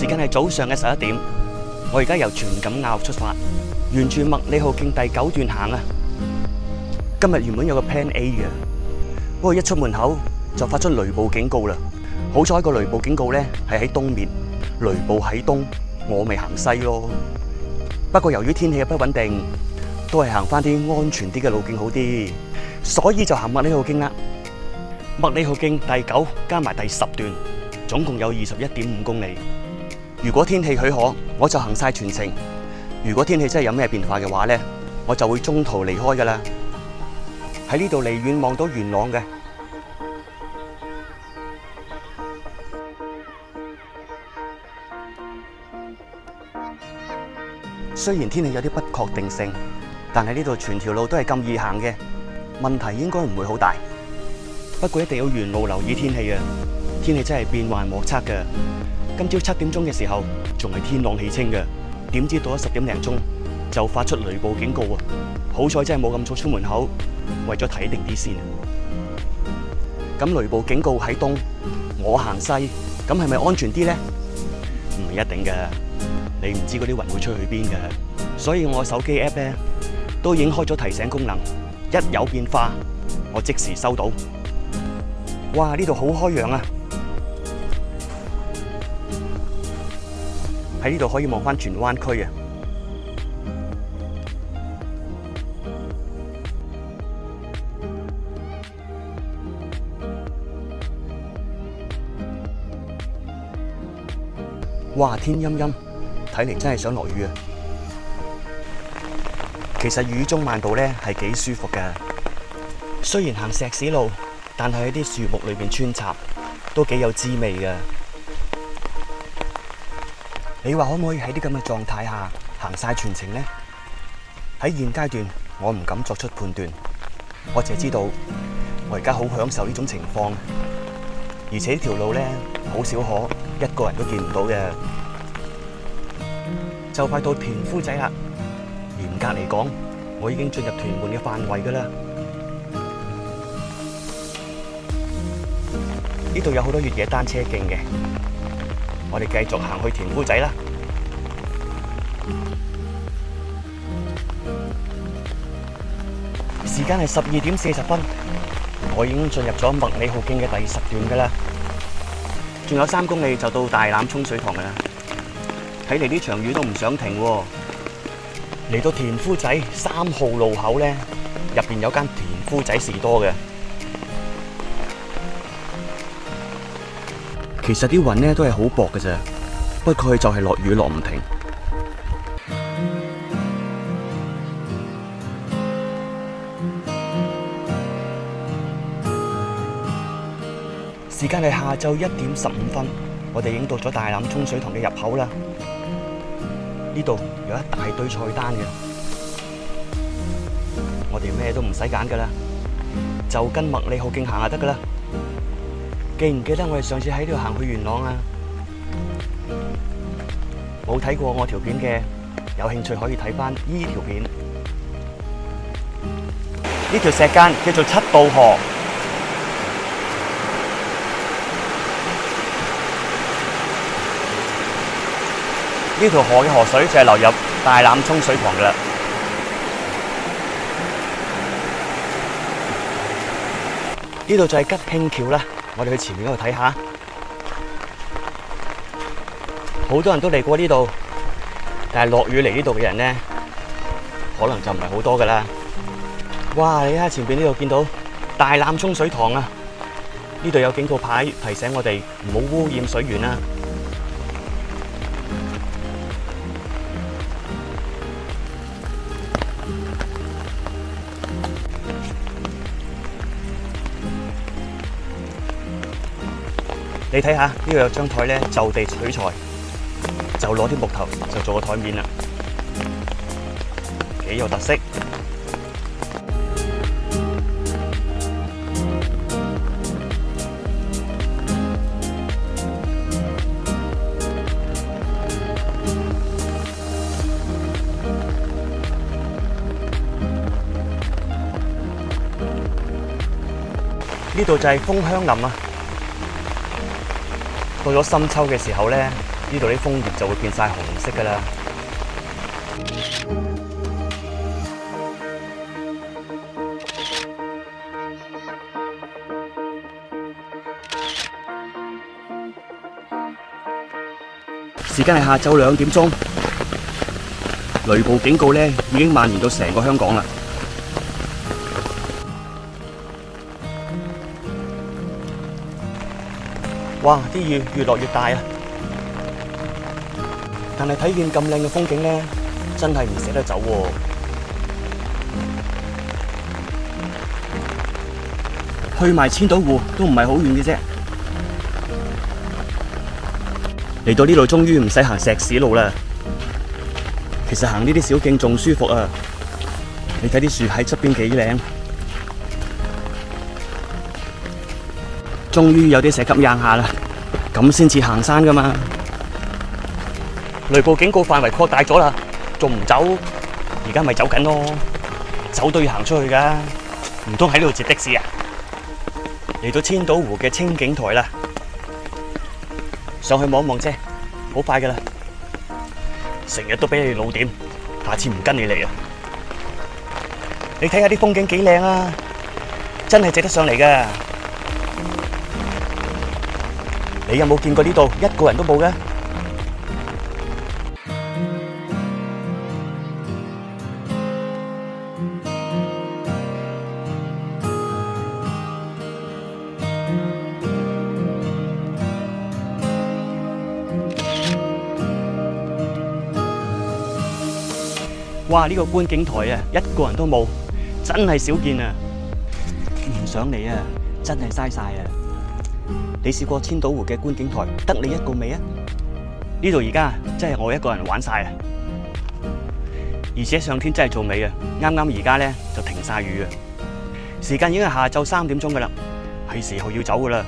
時間係早上嘅十一點，我而家由全錦坳出發，沿住麥理浩徑第九段行啊。今日原本有個 Plan A 嘅，不過一出門口就發出雷暴警告啦。好彩個雷暴警告咧係喺東面，雷暴喺東，我咪行西咯。不過由於天氣嘅不穩定，都係行翻啲安全啲嘅路徑好啲，所以就行麥理浩徑啦。麥理浩徑第九加埋第十段，總共有二十一點五公里。如果天氣許可，我就行晒全程；如果天氣真係有咩變化嘅話咧，我就會中途離開噶啦。喺呢度離遠望到元朗嘅。雖然天氣有啲不確定性，但係呢度全條路都係咁易行嘅，問題應該唔會好大。不過一定要沿路留意天氣啊！天氣真係變幻莫測嘅。今朝七點鐘嘅時候仲係天朗氣清嘅，點知到咗十點零鐘就發出雷暴警告啊！好彩真係冇咁早出門口，為咗睇定啲先。咁雷暴警告喺東，我行西，咁係咪安全啲咧？唔一定嘅。你唔知嗰啲雲會吹去邊嘅，所以我手機 app 咧都已經開咗提醒功能，一有變化我即時收到。哇！呢度好開揚啊！喺呢度可以望翻荃灣區啊！哇！天陰陰。睇嚟真係想落雨啊！其實雨中漫步咧係幾舒服噶，雖然行石屎路，但係喺啲樹木裏邊穿插都幾有滋味噶。你話可唔可以喺啲咁嘅狀態下行晒全程呢？喺現階段我唔敢作出判斷，我淨係知道我而家好享受呢種情況，而且呢條路咧好少可一個人都見唔到嘅。就快到田夫仔啦！嚴格嚟講，我已經進入屯門嘅範圍噶啦。呢度有好多越野單車徑嘅，我哋繼續行去田夫仔啦。時間係十二點四十分，我已經進入咗麥理浩徑嘅第十段噶啦，仲有三公里就到大欖涌水塘噶啦。睇嚟呢場雨都唔想停喎，嚟到田夫仔三號路口咧，入邊有間田夫仔士多嘅。其實啲雲咧都係好薄嘅啫，不過佢就係落雨落唔停。時間係下晝一點十五分，我哋已經到咗大欖涌水塘嘅入口啦。呢度有一大堆菜單嘅，我哋咩都唔使揀噶啦，就跟麥理浩徑行就得噶啦。記唔記得我哋上次喺呢度行去元朗啊？冇睇過我條片嘅，有興趣可以睇翻呢條片。呢條石澗叫做七步河。呢條河嘅河水就係流入大欖涌水塘嘅啦。呢度就係吉慶橋啦，我哋去前面嗰度睇下。好多人都嚟过呢度，但係落雨嚟呢度嘅人呢，可能就唔係好多噶啦。哇！你睇下前邊呢度見到大榄冲水塘啊！呢度有警告牌提醒我哋唔好污染水源啊！你睇下呢度有張台咧，就地取材，就攞啲木頭就做個台面啦，幾有特色。呢度就係楓香林啊！到咗深秋嘅時候咧，呢度啲枫叶就會變晒紅色噶啦。時間係下晝兩點鐘，雷暴警告咧已經蔓延到成個香港啦。哇！啲雨越落越大啊！但係睇見咁靚嘅風景咧，真係唔捨得走喎。去埋千島湖都唔係好遠嘅啫。嚟到呢度，終於唔使行石屎路啦。其實行呢啲小徑仲舒服啊！你睇啲樹喺側邊幾靚，終於有啲石級硬下啦，咁先至行山噶嘛。雷暴警告範圍擴大咗啦，仲唔走？而家咪走緊咯，走都要行出去噶，唔通喺呢度接的士啊？嚟到千島湖嘅清景台啦。上去望一望啫，好快噶啦！成日都俾你老點，下次唔跟你嚟啊！你睇下啲風景幾靚啊，真係值得上嚟噶！你有冇見過呢度一個人都冇嘅？哇！呢個觀景台啊，一個人都冇，真係少見啊！唔想你啊，真係嘥晒啊！你試過千島湖嘅觀景台得你一個未啊？呢度而家真係我一個人玩晒啊！而且上天真係做美啊！啱啱而家咧就停晒雨啊！時間已經係下晝三點鐘噶啦，係時候要走噶啦！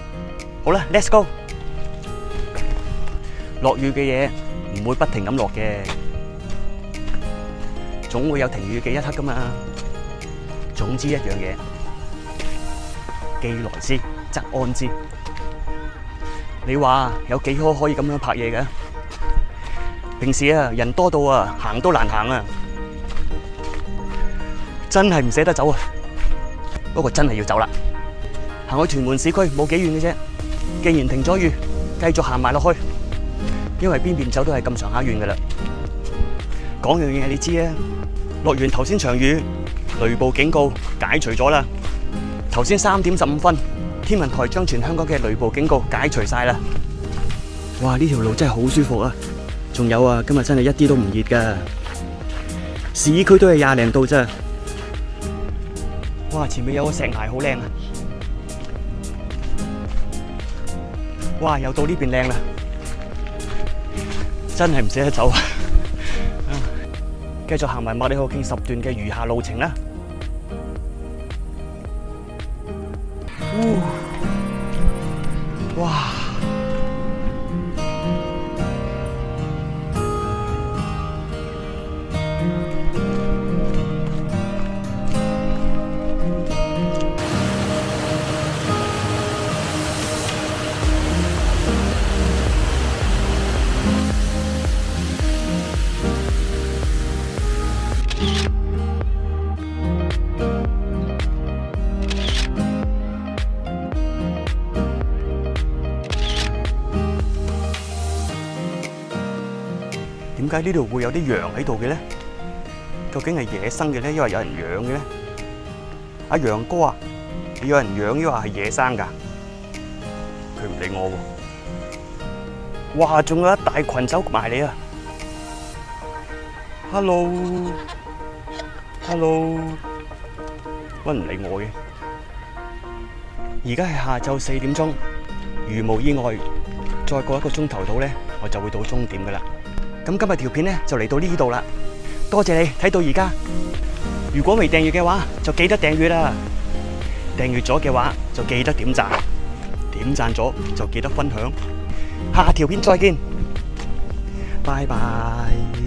好啦，Let's go！落雨嘅嘢唔會不停咁落嘅。總會有停雨嘅一刻噶嘛。總之一樣嘢，既來之則安之。你話有幾可可以咁樣拍嘢嘅？平時啊，人多到啊，行都難行啊，真係唔捨得走啊。不過真係要走啦，行去屯門市區冇幾遠嘅啫。既然停咗雨，繼續行埋落去，因為邊邊走都係咁上下遠噶啦。講樣嘢你知啊。落完頭先場雨，雷暴警告解除咗啦。頭先三點十五分，天文台將全香港嘅雷暴警告解除晒啦。哇！呢條路真係好舒服啊！仲有啊，今日真係一啲都唔熱噶，市區都係廿零度咋。哇！前面有個石崖好靚啊！哇！又到呢邊靚啦，真係唔捨得走啊！繼續行埋麥理浩徑十段嘅餘下路程啦。解呢度會有啲羊喺度嘅咧？究竟係野生嘅咧，抑或有人養嘅咧？阿羊哥啊，你有人養抑或係野生噶？佢唔理我喎。哇，仲有一大群走埋嚟啊！Hello，Hello，乜唔理我嘅？而家係下晝四點鐘，如無意外，再過一個鐘頭到咧，我就會到終點噶啦。咁今日条片咧就嚟到呢度啦，多谢你睇到而家。如果未订阅嘅话，就记得订阅啦。订阅咗嘅话，就记得点赞。点赞咗就记得分享。下条片再见，拜拜。